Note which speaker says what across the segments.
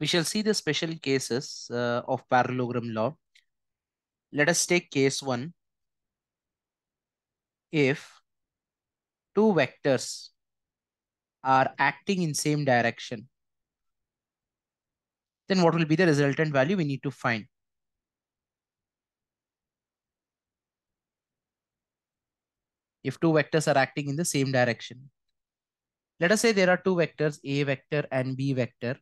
Speaker 1: We shall see the special cases uh, of parallelogram law. Let us take case one. If two vectors are acting in same direction, then what will be the resultant value we need to find? If two vectors are acting in the same direction. Let us say there are two vectors, A vector and B vector.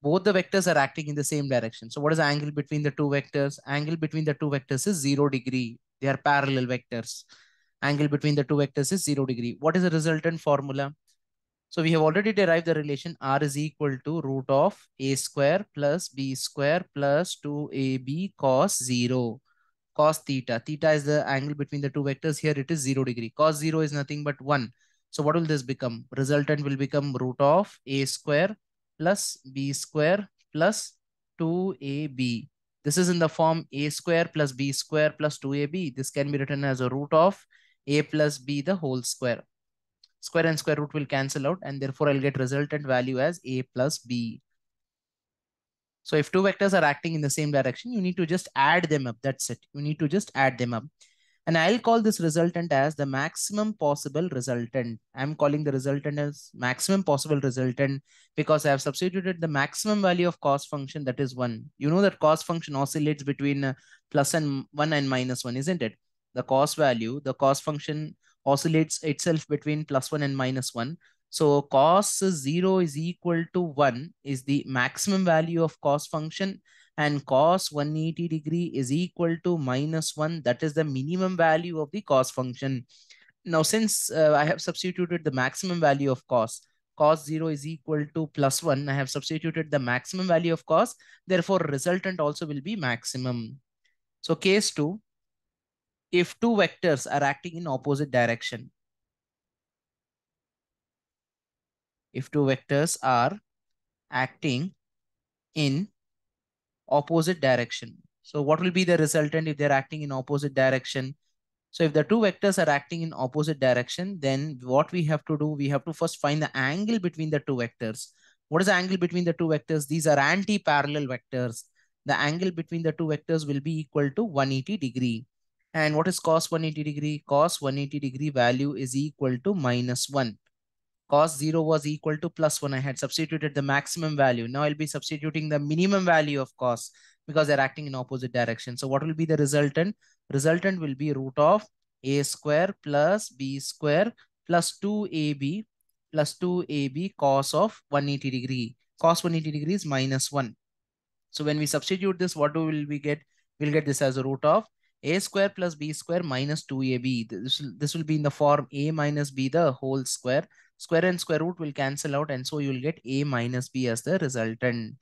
Speaker 1: Both the vectors are acting in the same direction. So what is the angle between the two vectors? Angle between the two vectors is zero degree. They are parallel vectors. Angle between the two vectors is zero degree. What is the resultant formula? So we have already derived the relation r is equal to root of a square plus b square plus 2ab cos 0 cos theta. Theta is the angle between the two vectors. Here it is 0 degree. Cos 0 is nothing but 1. So what will this become? Resultant will become root of a square plus b square plus 2ab. This is in the form a square plus b square plus 2ab. This can be written as a root of a plus b the whole square square and square root will cancel out and therefore I'll get resultant value as a plus b. So if two vectors are acting in the same direction, you need to just add them up. That's it. You need to just add them up. And I'll call this resultant as the maximum possible resultant. I'm calling the resultant as maximum possible resultant because I have substituted the maximum value of cos function that is 1. You know that cos function oscillates between uh, plus and 1 and minus 1, isn't it? The cos value, the cos function oscillates itself between plus 1 and minus 1. So cos 0 is equal to 1 is the maximum value of cos function and cos 180 degree is equal to minus 1. That is the minimum value of the cos function. Now, since uh, I have substituted the maximum value of cos, cos 0 is equal to plus 1, I have substituted the maximum value of cos. Therefore, resultant also will be maximum. So case 2, if two vectors are acting in opposite direction. If two vectors are acting in opposite direction. So what will be the resultant if they're acting in opposite direction? So if the two vectors are acting in opposite direction, then what we have to do, we have to first find the angle between the two vectors. What is the angle between the two vectors? These are anti-parallel vectors. The angle between the two vectors will be equal to 180 degree. And what is cos 180 degree? Cos 180 degree value is equal to minus 1. Cos 0 was equal to plus 1. I had substituted the maximum value. Now I'll be substituting the minimum value of cos because they're acting in opposite direction. So what will be the resultant? Resultant will be root of a square plus b square plus 2ab plus 2ab cos of 180 degree. Cos 180 degree is minus 1. So when we substitute this, what do will we get? We'll get this as a root of a square plus b square minus 2ab. This this will be in the form a minus b the whole square. Square and square root will cancel out and so you will get a minus b as the resultant.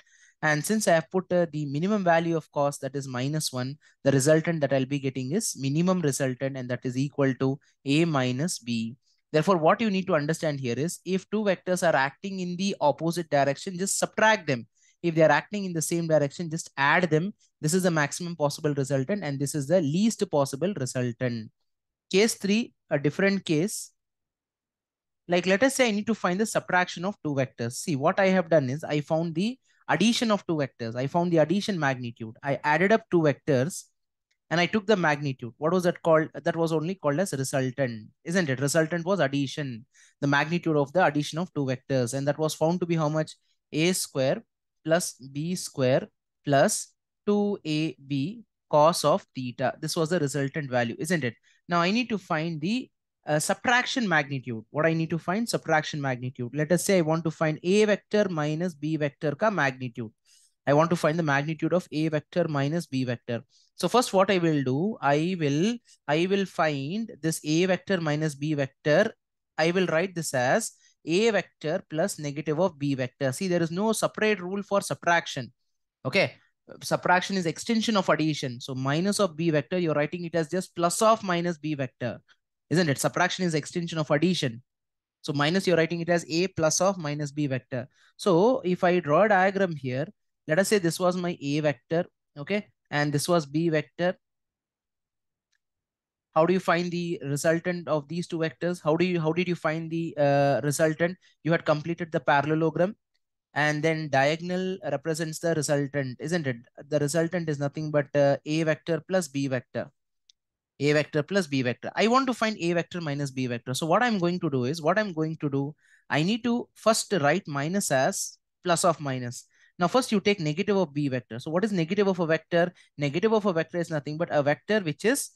Speaker 1: And since I have put uh, the minimum value of cos that is minus 1, the resultant that I'll be getting is minimum resultant and that is equal to a minus b. Therefore, what you need to understand here is if two vectors are acting in the opposite direction, just subtract them if they are acting in the same direction, just add them. This is the maximum possible resultant and this is the least possible resultant. Case 3, a different case. Like let us say I need to find the subtraction of two vectors. See what I have done is I found the addition of two vectors. I found the addition magnitude. I added up two vectors and I took the magnitude. What was that called? That was only called as resultant, isn't it? Resultant was addition, the magnitude of the addition of two vectors. And that was found to be how much? a square plus b square plus 2ab cos of theta. This was the resultant value, isn't it? Now I need to find the uh, subtraction magnitude. What I need to find? Subtraction magnitude. Let us say I want to find a vector minus b vector ka magnitude. I want to find the magnitude of a vector minus b vector. So first what I will do, I will, I will find this a vector minus b vector. I will write this as a vector plus negative of b vector. See, there is no separate rule for subtraction. Okay. Subtraction is extension of addition. So minus of b vector, you're writing it as just plus of minus b vector. Isn't it? Subtraction is extension of addition. So minus, you're writing it as a plus of minus b vector. So if I draw a diagram here, let us say this was my a vector. Okay. And this was b vector how do you find the resultant of these two vectors? How do you how did you find the uh, resultant? You had completed the parallelogram and then diagonal represents the resultant, isn't it? The resultant is nothing but uh, a vector plus b vector. A vector plus b vector. I want to find a vector minus b vector. So what I'm going to do is, what I'm going to do, I need to first write minus as plus of minus. Now first you take negative of b vector. So what is negative of a vector? Negative of a vector is nothing but a vector which is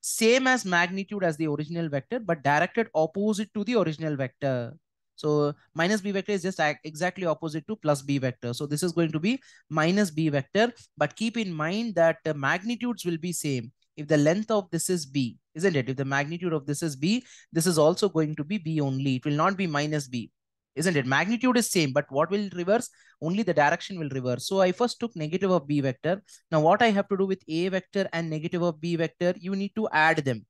Speaker 1: same as magnitude as the original vector, but directed opposite to the original vector. So minus b vector is just exactly opposite to plus b vector. So this is going to be minus b vector, but keep in mind that the magnitudes will be same. If the length of this is b, isn't it? If the magnitude of this is b, this is also going to be b only. It will not be minus b, isn't it? Magnitude is same, but what will reverse? Only the direction will reverse. So I first took negative of b vector. Now what I have to do with a vector and negative of b vector, you need to add them.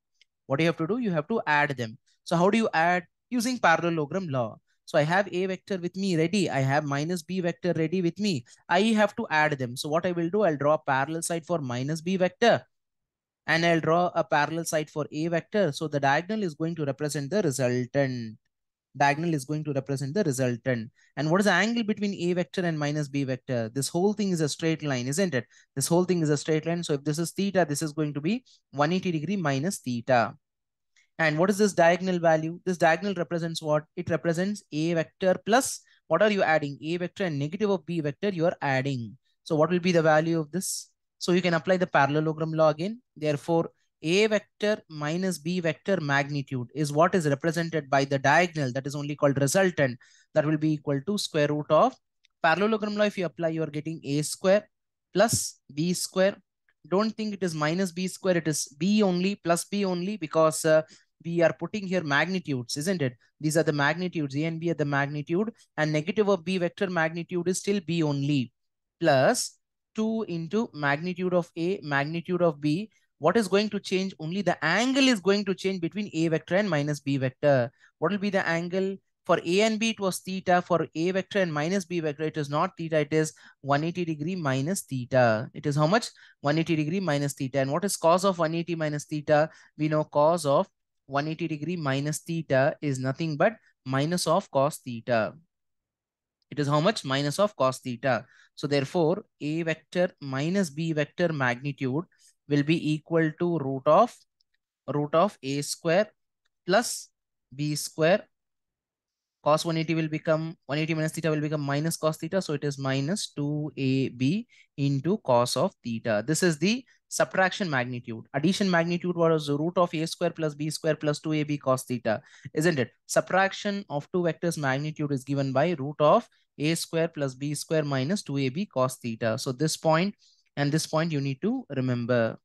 Speaker 1: What you have to do? You have to add them. So how do you add? using parallelogram law. So I have a vector with me ready. I have minus b vector ready with me. I have to add them. So what I will do, I'll draw a parallel side for minus b vector and I'll draw a parallel side for a vector. So the diagonal is going to represent the resultant. Diagonal is going to represent the resultant. And what is the angle between a vector and minus b vector? This whole thing is a straight line, isn't it? This whole thing is a straight line. So if this is theta, this is going to be 180 degree minus theta. And what is this diagonal value? This diagonal represents what? It represents a vector plus what are you adding? A vector and negative of b vector you are adding. So what will be the value of this? So you can apply the parallelogram law again. Therefore, a vector minus b vector magnitude is what is represented by the diagonal that is only called resultant that will be equal to square root of parallelogram law. If you apply, you are getting a square plus b square don't think it is minus b square. It is b only plus b only because uh, we are putting here magnitudes, isn't it? These are the magnitudes, a and b are the magnitude and negative of b vector magnitude is still b only plus 2 into magnitude of a, magnitude of b. What is going to change? Only the angle is going to change between a vector and minus b vector. What will be the angle? For a and b, it was theta. For a vector and minus b vector, it is not theta. It is 180 degree minus theta. It is how much? 180 degree minus theta. And what is cos of 180 minus theta? We know cos of 180 degree minus theta is nothing but minus of cos theta. It is how much? Minus of cos theta. So therefore, a vector minus b vector magnitude will be equal to root of root of a square plus b square cos 180 will become 180 minus theta will become minus cos theta. So it is minus 2ab into cos of theta. This is the subtraction magnitude. Addition magnitude was the root of a square plus b square plus 2ab cos theta, isn't it? Subtraction of two vectors magnitude is given by root of a square plus b square minus 2ab cos theta. So this point and this point you need to remember.